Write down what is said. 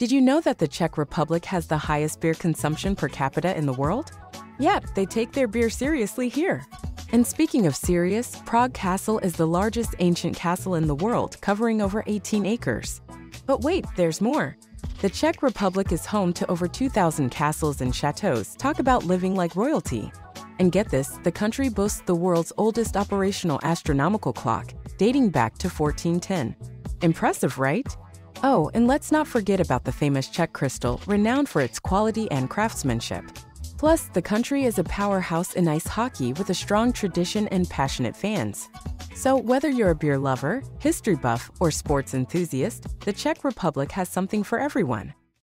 Did you know that the Czech Republic has the highest beer consumption per capita in the world? Yep, they take their beer seriously here. And speaking of serious, Prague Castle is the largest ancient castle in the world, covering over 18 acres. But wait, there's more. The Czech Republic is home to over 2,000 castles and chateaus. Talk about living like royalty. And get this the country boasts the world's oldest operational astronomical clock, dating back to 1410. Impressive, right? Oh, and let's not forget about the famous Czech crystal, renowned for its quality and craftsmanship. Plus, the country is a powerhouse in ice hockey with a strong tradition and passionate fans. So, whether you're a beer lover, history buff, or sports enthusiast, the Czech Republic has something for everyone.